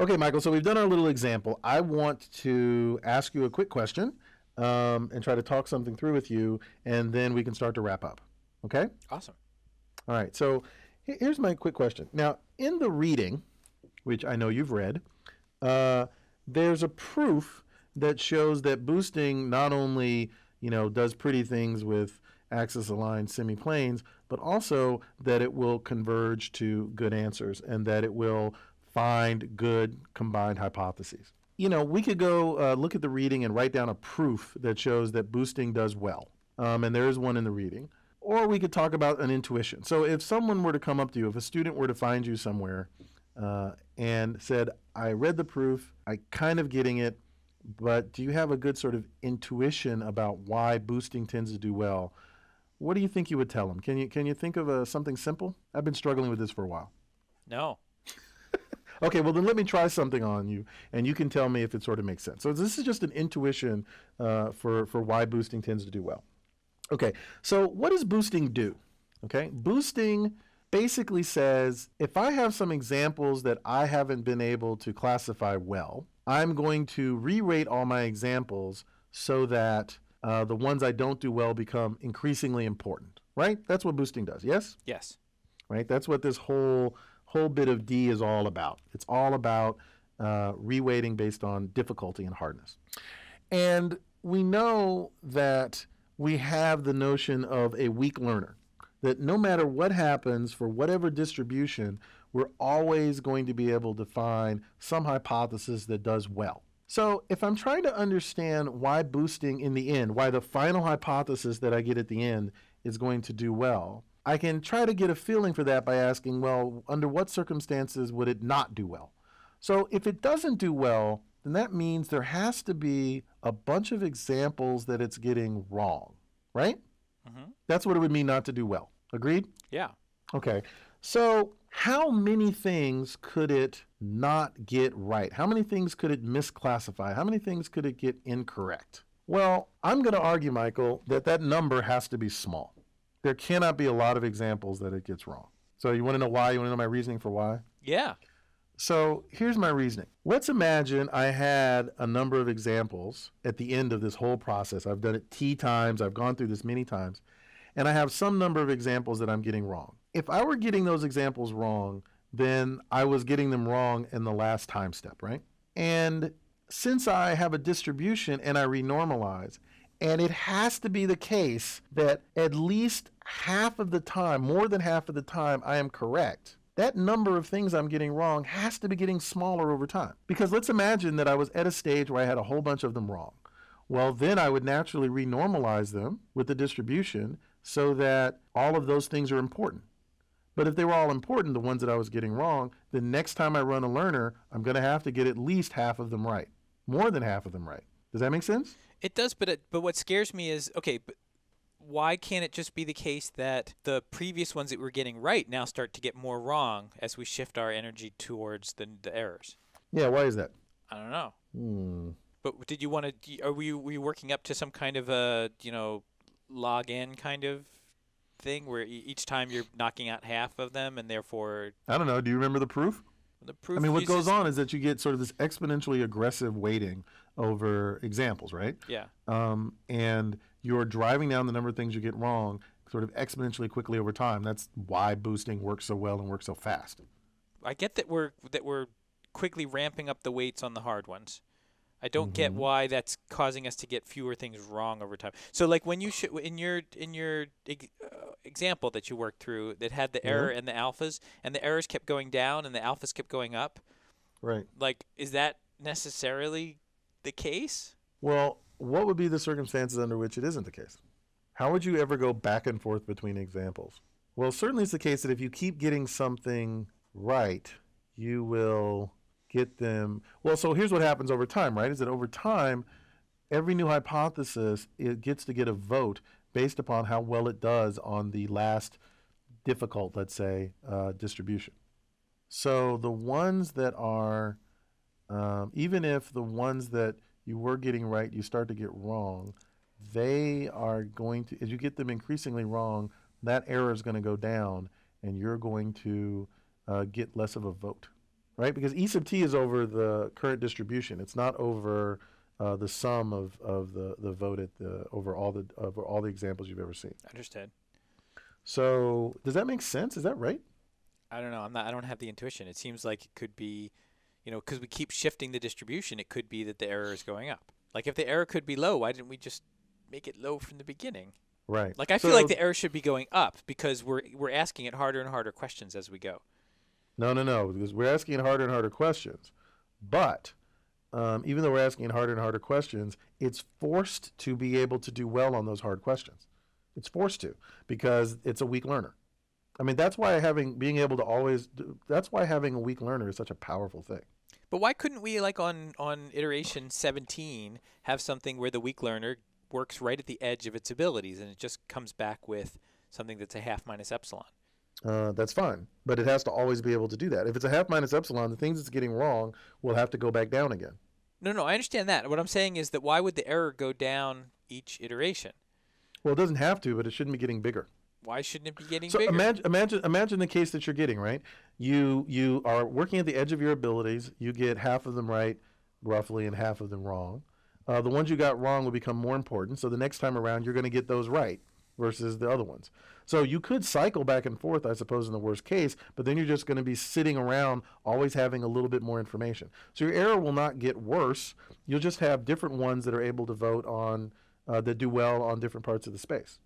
Okay, Michael, so we've done our little example. I want to ask you a quick question um, and try to talk something through with you, and then we can start to wrap up. Okay? Awesome. All right, so here's my quick question. Now, in the reading, which I know you've read, uh, there's a proof that shows that boosting not only you know does pretty things with axis aligned semiplanes, but also that it will converge to good answers and that it will find good combined hypotheses. You know, we could go uh, look at the reading and write down a proof that shows that boosting does well, um, and there is one in the reading. Or we could talk about an intuition. So if someone were to come up to you, if a student were to find you somewhere uh, and said, I read the proof, I kind of getting it, but do you have a good sort of intuition about why boosting tends to do well? What do you think you would tell them? Can you can you think of a, something simple? I've been struggling with this for a while. No. Okay, well then let me try something on you, and you can tell me if it sort of makes sense. So this is just an intuition uh, for for why boosting tends to do well. Okay, so what does boosting do? Okay, boosting basically says if I have some examples that I haven't been able to classify well, I'm going to re-rate all my examples so that uh, the ones I don't do well become increasingly important. Right? That's what boosting does. Yes Yes. right? That's what this whole whole bit of D is all about. It's all about uh, reweighting based on difficulty and hardness. And we know that we have the notion of a weak learner, that no matter what happens for whatever distribution, we're always going to be able to find some hypothesis that does well. So, if I'm trying to understand why boosting in the end, why the final hypothesis that I get at the end is going to do well, I can try to get a feeling for that by asking, well, under what circumstances would it not do well? So if it doesn't do well, then that means there has to be a bunch of examples that it's getting wrong, right? Mhm. That's what it would mean not to do well. Agreed? Yeah. Okay. So, how many things could it not get right? How many things could it misclassify? How many things could it get incorrect? Well, I'm going to argue, Michael, that that number has to be small. There cannot be a lot of examples that it gets wrong. So, you want to know why? You want to know my reasoning for why? Yeah. So here's my reasoning. Let's imagine I had a number of examples at the end of this whole process. I've done it T times, I've gone through this many times, and I have some number of examples that I'm getting wrong. If I were getting those examples wrong, then I was getting them wrong in the last time step, right? And since I have a distribution and I renormalize, and it has to be the case that at least half of the time, more than half of the time, I am correct that number of things I'm getting wrong has to be getting smaller over time. Because let's imagine that I was at a stage where I had a whole bunch of them wrong. Well, then I would naturally renormalize them with the distribution so that all of those things are important. But if they were all important, the ones that I was getting wrong, the next time I run a learner, I'm going to have to get at least half of them right, more than half of them right. Does that make sense? It does, but it, but what scares me is okay. But why can't it just be the case that the previous ones that we're getting right now start to get more wrong as we shift our energy towards the the errors? Yeah, why is that? I don't know. Hmm. But did you want to? Are we we working up to some kind of a you know log n kind of thing where each time you're knocking out half of them and therefore I don't know. Do you remember the proof? The proof? I mean, what goes on is that you get sort of this exponentially aggressive weighting over examples, right? Yeah. um, and you're driving down the number of things you get wrong sort of exponentially quickly over time. That's why boosting works so well and works so fast. I get that we're that we're quickly ramping up the weights on the hard ones. I don't get Mhm. why that's causing us to get fewer things wrong over time. So like when you sh- in your in your uh, example that you worked through that had the Yeah. error and the alphas and the errors kept going down and the alphas kept going up, Right. like is that necessarily the case? Well, what would be the circumstances under which it isn't the case? How would you ever go back and forth between examples? Well, certainly it's the case that if you keep getting something right, you will get them. Well, so here's what happens over time, right? Is that over time, every new hypothesis it gets to get a vote based upon how well it does on the last difficult, let's say, uh, distribution. So the ones that are, um, even if the ones that you were getting right, you start to get wrong, they are going to, as you get them increasingly wrong, that error is going to go down and you're going to uh, get less of a vote. right? Because E sub t is over the current distribution. It's not over uh, the sum of, of the, the vote at the over all the over all the examples you've ever seen. Understood. So does that make sense? Is that right? I don't know. I'm not. I don't have the intuition. It seems like it could be, you know, because we keep shifting the distribution. It could be that the error is going up. Like if the error could be low, why didn't we just make it low from the beginning? Right. Like I So- feel like the error should be going up because we're we're asking it harder and harder questions as we go. No, no, no, because we're asking harder and harder questions. But um, even though we're asking harder and harder questions, it's forced to be able to do well on those hard questions. It's forced to because it's a weak learner. I mean, that's why having being able to always do, that's why having a weak learner is such a powerful thing. But why couldn't we like on on iteration 17 have something where the weak learner works right at the edge of its abilities and it just comes back with something that's a half minus epsilon? Uh, that's fine, but it has to always be able to do that. If it's a half minus epsilon, the things it's getting wrong will have to go back down again. No, no, I understand that. What I'm saying is that why would the error go down each iteration? Well, it doesn't have to, but it shouldn't be getting bigger. Why shouldn't it be getting So bigger? imagine, imagine, imagine the case that you're getting right. You you are working at the edge of your abilities. You get half of them right, roughly, and half of them wrong. Uh, the ones you got wrong will become more important. So the next time around, you're going to get those right versus the other ones. So you could cycle back and forth, I suppose, in the worst case. But then you're just going to be sitting around, always having a little bit more information. So your error will not get worse. You'll just have different ones that are able to vote on uh, that do well on different parts of the space,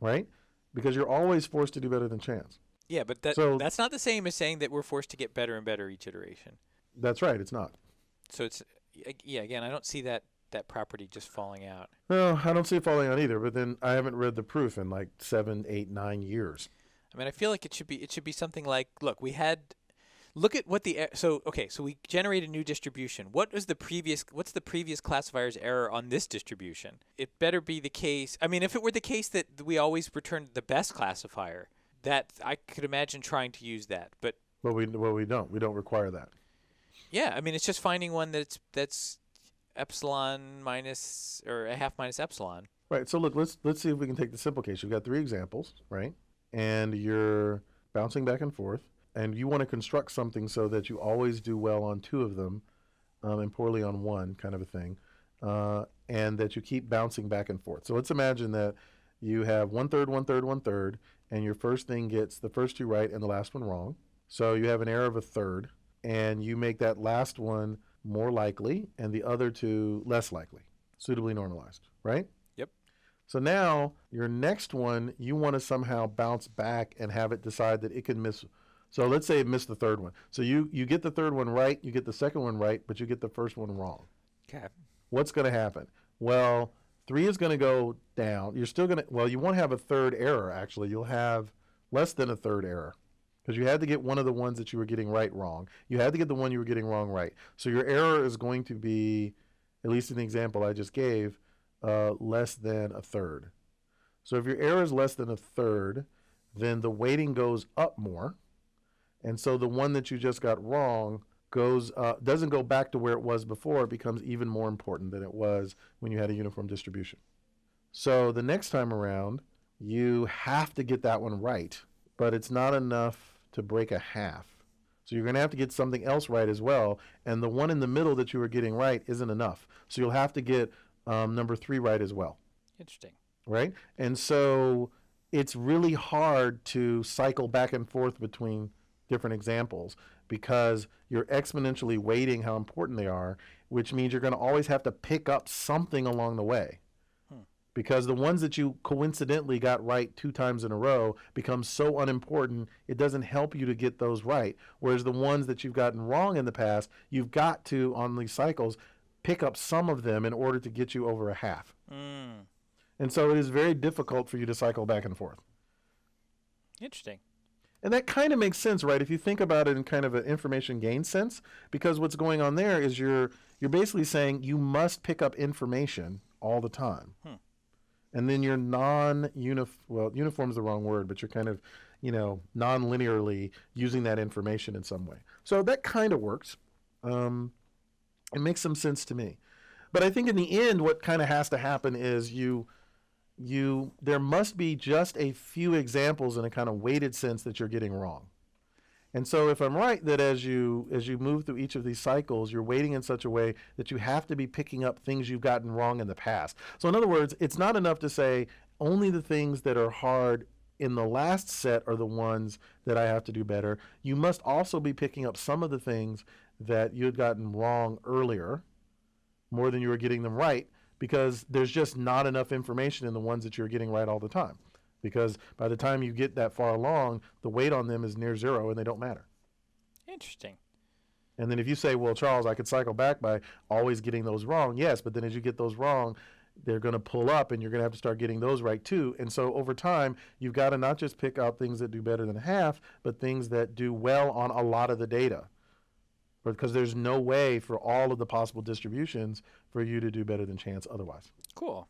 right? Because you're always forced to do better than chance. yeah, but that So- that's not the same as saying that we're forced to get better and better each iteration. That's right. It's not. So it's yeah, again, I don't see that that property just falling out. No, I don't see it falling out either. But then I haven't read the proof in like seven, eight, nine years. I mean, I feel like it should be it should be something like, look, we had look at what the so okay, so we generate a new distribution. What is the previous what's the previous classifier's error on this distribution? It better be the case. I mean, if it were the case that we always returned the best classifier, that I could imagine trying to use that. But But we, well, we don't. We don't require that. yeah, I mean, it's just finding one that's that's epsilon minus or a half minus epsilon. Right. So look, let's let's see if we can take the simple case. You've got three examples, right? And you're bouncing back and forth, and you want to construct something so that you always do well on two of them, um, and poorly on one, kind of a thing, uh, and that you keep bouncing back and forth. So let's imagine that you have one third, one third, one third, and your first thing gets the first two right and the last one wrong. So you have an error of a third, and you make that last one more likely and the other two less likely, suitably normalized, right? Yep. So now your next one, you want to somehow bounce back and have it decide that it can miss. So let's say it missed the third one. So you you get the third one right, you get the second one right, but you get the first one wrong. Okay. What's going to happen? Well, three is going to go down. You're still going to well, you won't have a third error. Actually, you'll have less than a third error because you had to get one of the ones that you were getting right wrong. You had to get the one you were getting wrong right. So your error is going to be, at least in the example I just gave, uh, less than a third. So if your error is less than a third, then the weighting goes up more, and so the one that you just got wrong goes uh, doesn't go back to where it was before. It becomes even more important than it was when you had a uniform distribution. So the next time around, you have to get that one right, but it's not enough to break a half. So you're going to have to get something else right as well, and the one in the middle that you were getting right isn't enough. So you'll have to get um, number three right as well, Interesting. right? And so it's really hard to cycle back and forth between different examples because you're exponentially weighting how important they are, which means you're going to always have to pick up something along the way. Because the ones that you coincidentally got right two times in a row become so unimportant, it doesn't help you to get those right. Whereas the ones that you've gotten wrong in the past, you've got to, on these cycles, pick up some of them in order to get you over a half. Mm. And so it is very difficult for you to cycle back and forth. Interesting. And that kind of makes sense, right? If you think about it in kind of an information gain sense, because what's going on there is you're you're basically saying you must pick up information all the time. Hmm. And then you're non unif well, uniform is the wrong word, but you're kind of, you know, non-linearly using that information in some way. So that kind of works. Um, it makes some sense to me. But I think in the end, what kind of has to happen is you you there must be just a few examples in a kind of weighted sense that you're getting wrong And so if I'm right that as you as you move through each of these cycles, you're weighting in such a way that you have to be picking up things you've gotten wrong in the past. So in other words, it's not enough to say only the things that are hard in the last set are the ones that I have to do better. You must also be picking up some of the things that you had gotten wrong earlier more than you were getting them right because there's just not enough information in the ones that you're getting right all the time. Because by the time you get that far along, the weight on them is near zero and they don't matter. Interesting. And then if you say, well, Charles, I could cycle back by always getting those wrong, yes, but then as you get those wrong, they're going to pull up and you're going to have to start getting those right too. And so over time, you've got to not just pick out things that do better than half, but things that do well on a lot of the data. Because there's no way for all of the possible distributions for you to do better than chance otherwise. Cool.